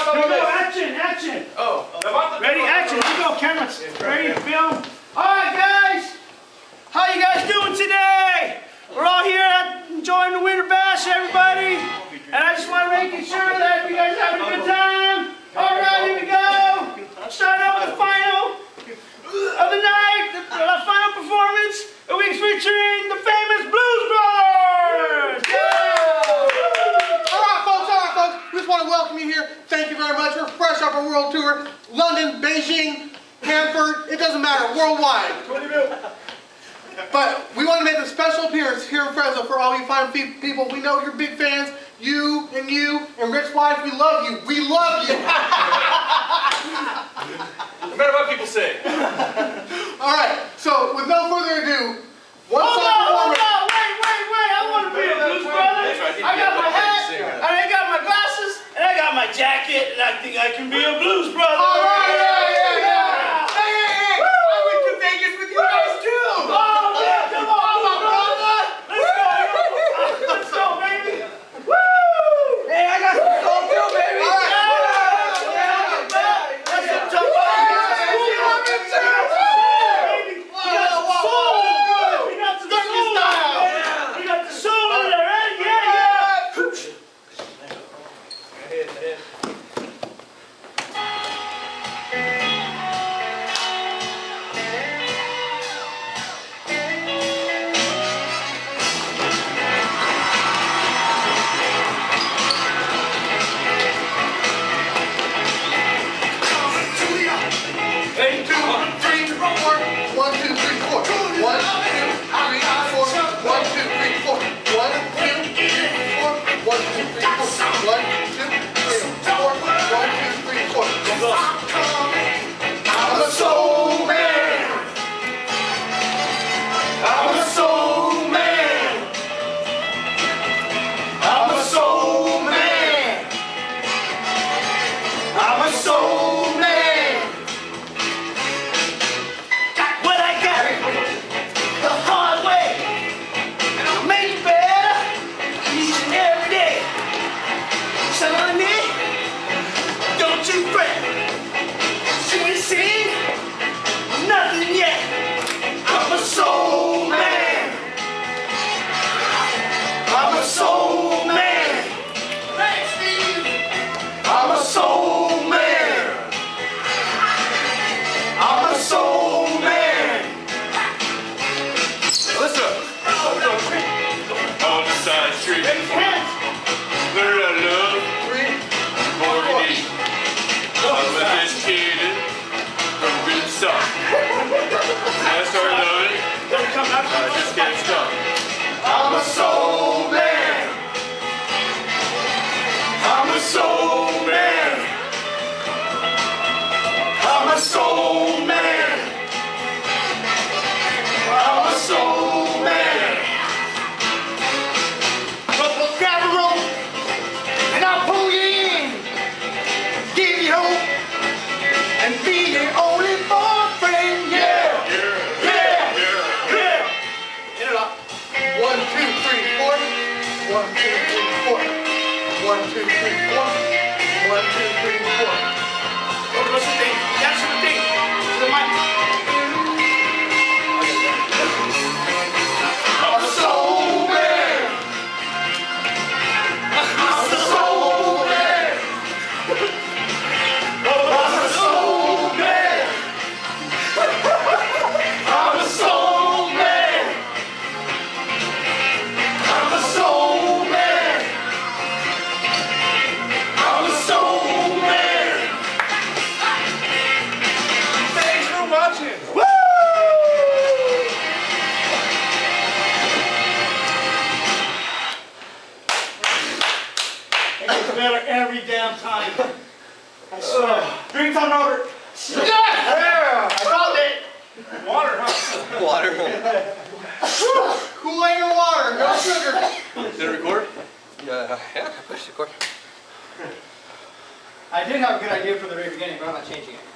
about no, no, action, action. Oh. oh. Ready, action. Here go, cameras. Ready, film. All right, guys. How you guys doing today? welcome you here. Thank you very much. We're fresh off a world tour. London, Beijing, Hanford, it doesn't matter, worldwide. 20. But we want to make a special appearance here in Fresno for all you fine people. We know you're big fans. You and you and Rich Wife, we love you. We love you. no matter what people say. all right, so with no further ado, I can be a blues brother. I'm a soul. two, three, four. every damn time. I swear. Uh, Drink time, Robert. Yes! Yeah! I found it! Water, huh? Water. Kool-Aid and water, no sugar. Did it record? Yeah, yeah, I pushed record. I did have a good idea from the very beginning, but I'm not changing it.